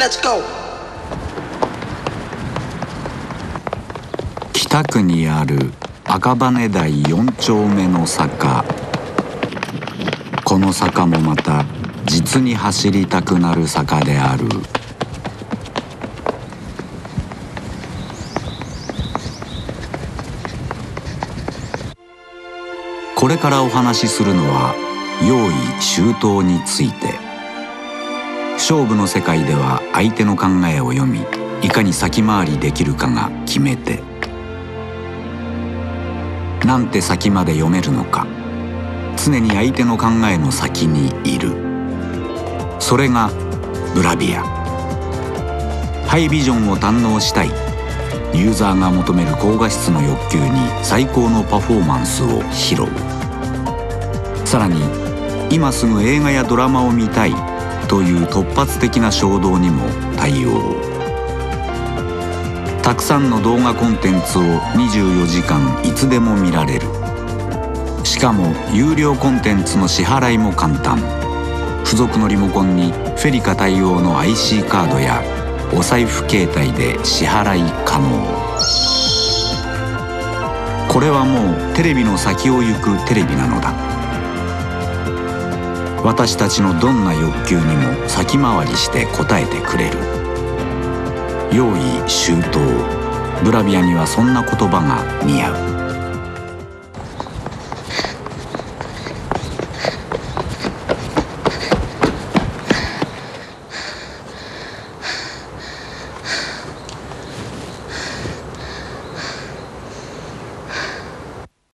Let's go! 北区にある赤羽台4丁目の坂。この坂もまた実に走りたくなる坂である。これからお話しするのは用意周到について。勝負の世界では相手の考えを読みいかに先回りできるかが決め手。なんて先まで読めるのか。常に相手の考えの先にいる。それがブラビア。ハイビジョンを堪能したい。ユーザーが求める高画質の欲求に最高のパフォーマンスを披露。さらに今すぐ映画やドラマを見たい。という突発的な衝動にも対応。たくさんの動画コンテンツを24時間いつでも見られる。しかも有料コンテンツの支払いも簡単。付属のリモコンにフェリカ対応の IC カードやお財布携帯で支払い可能。これはもうテレビの先を行くテレビなのだ。私たちのどんな欲求にも先回りして応えてくれる。用意周到。ブラビアにはそんな言葉が似合う。